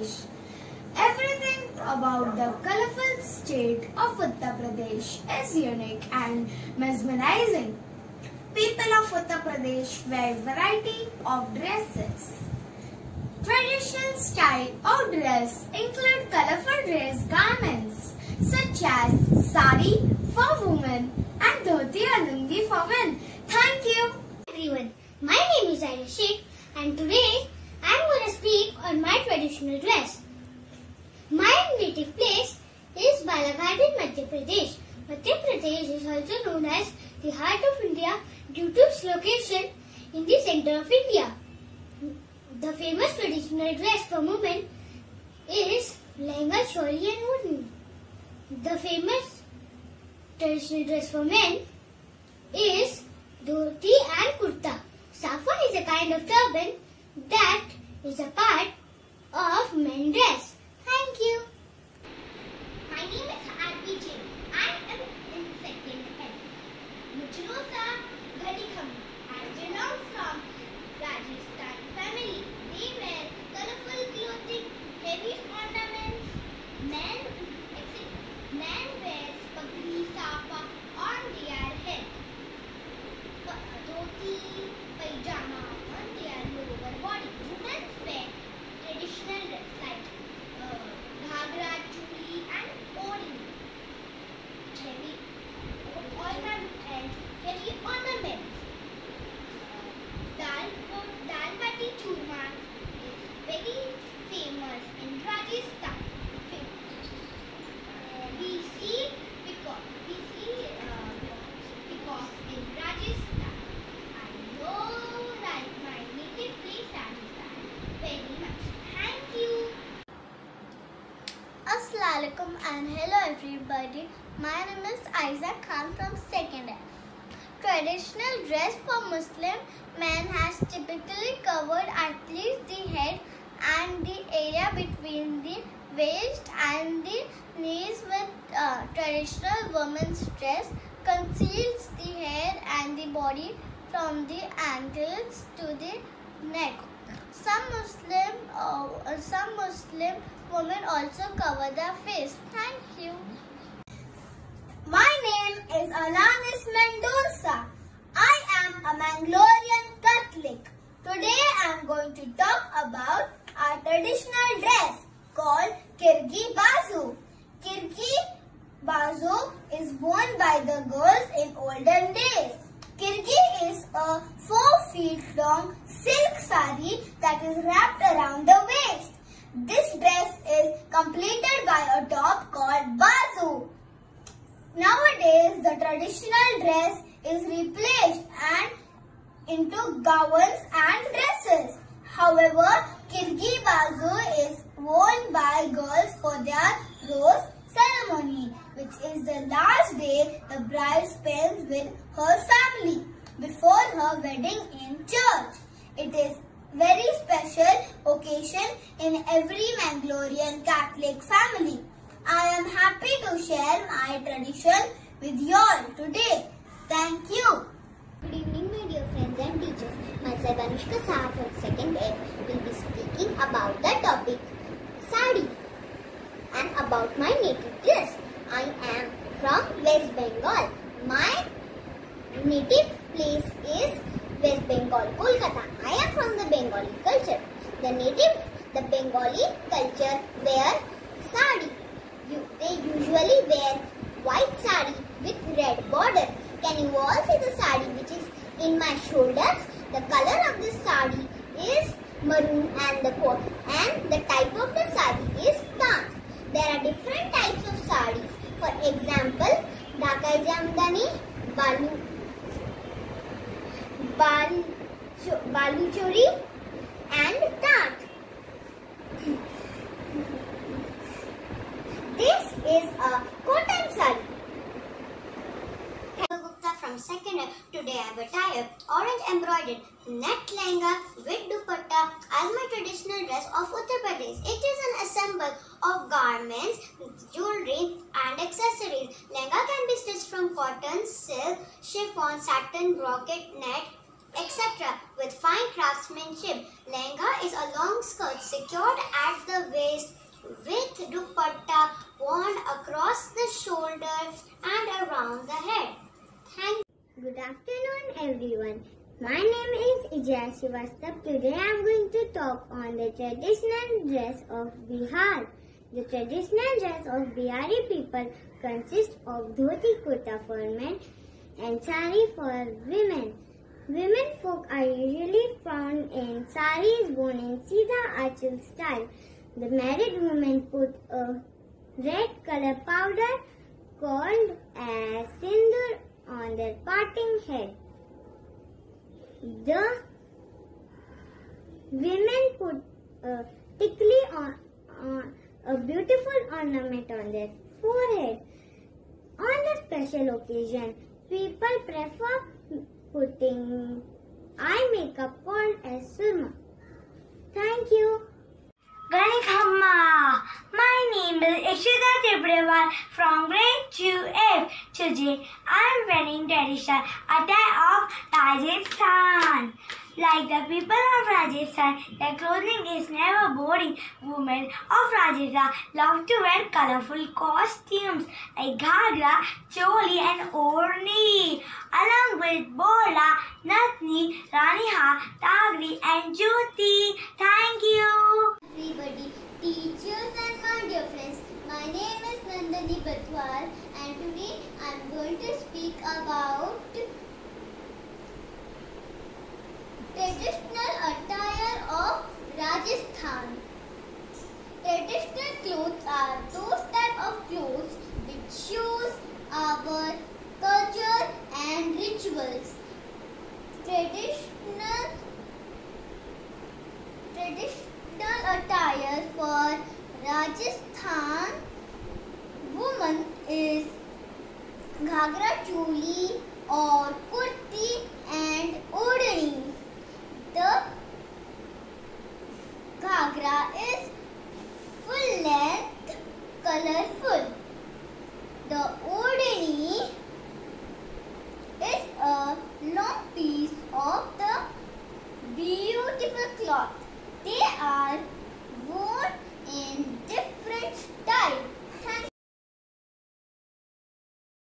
Pradesh. Everything about the colorful state of Uttar Pradesh is unique and mesmerizing. People of Uttar Pradesh wear variety of dresses. Traditional style of dress include colorful dress garments such as sari for women and dhoti or lungi for men. Thank you. everyone. My name is Irish Sheikh and today I am going to speak traditional dress. My native place is Balaghat in Madhya Pradesh. Madhya Pradesh is also known as the heart of India due to its location in the center of India. The famous traditional dress for women is Lehenga, Choli and Wooden. The famous traditional dress for men is dhoti and kurta. Safa is a kind of turban that is a part of men dress. Thank you. My name is Arpi Jain. I am in second F. Mujrosa Ghadikham. I belong from Rajasthan family. They wear colorful clothing, heavy ornaments. Men, except men wears pagri safa on their head dhoti, pajama on their lower body. Women wear traditional dress like uh, ghagra, choli and odi. Heavy ornament and heavy ornaments. Dal, dal bati churma is very famous in Rajasthan. Uh, we see because we see uh, because in Rajasthan, I know that my native place Rajasthan very much. Thank you. Assalamualaikum and hello everybody. My name is Isaac Khan from second F. Traditional dress for Muslim men has typically covered at least the head and the area between the waist and the knees with uh, traditional women's dress conceals the hair and the body from the ankles to the neck. Some Muslim uh, some Muslim women also cover their face. Thank you. My name is Alanis Mendoza. I am a Mangalorean Catholic. Today I am going to talk about our traditional dress called Kirgi Bazu. Kirgi Bazu is worn by the girls in olden days. Kirgi is a 4 feet long silk sari that is wrapped around the waist. This dress is completed by a top called Bazu. Nowadays, the traditional dress is replaced and into gowns and dresses. However, Kirgi Bazu is worn by girls for their Roce ceremony, which is the last day the bride spends with her family before her wedding in church. It is very special occasion in every Mangalorean Catholic family. I am happy to share my tradition with you all today. Thank you. Good evening, my dear friends and teachers. Myself Anushka Saha from second F will be speaking about the topic sari and about my native dress. I am from West Bengal. My native place is Bengal, Kolkata. I am from the Bengali culture. The native, the Bengali culture wear sari. You, they usually wear white sari with red border. Can you all see the sari which is in my shoulders? The color of this sari is maroon and the coat and the type of the sari is tant. There are different types of saris. For example, Dhakai Jamdani, Balu, Bal, Baluchari and tant. This is a cotton sari. Gupta from second. Today I have attire orange embroidered net lehenga with dupatta as my traditional dress of Uttar Pradesh. It is an assemble of garments, jewelry and accessories. Lehenga can be stitched from cotton, silk, chiffon, satin, brocade, net etc. with fine craftsmanship. Lehenga is a long skirt secured at the waist with dupatta worn across the shoulder and around the head. Thank Good afternoon everyone. My name is Ijaya. Today I am going to talk on the traditional dress of Bihar. The traditional dress of Bihari people consists of dhoti kurta for men and sari for women. Women folk are usually found in saris worn in Sida Achal style. The married women put a red color powder called as sindur on their parting head. The women put a tikli on, on a beautiful ornament on their forehead. On a special occasion, people prefer putting eye makeup called as surma. Thank you. Ganikhamma. My name is Ishita Tibrewal from grade 2F. Today I am wearing traditional attire of Rajasthan. Like the people of Rajasthan, their clothing is never boring. Women of Rajasthan love to wear colorful costumes like ghagra, choli and orni, along with bola, natni, raniha, tagri and jyoti. Thank you. everybody, teachers and my dear friends. My name is Nandani Batwal and today I am going to speak about traditional attire of Rajasthan. Traditional clothes are those type of clothes which shows our culture and rituals. Traditional traditional attire for Rajasthan woman is ghagra choli or kurti and odhani. The ghagra is full length, colorful.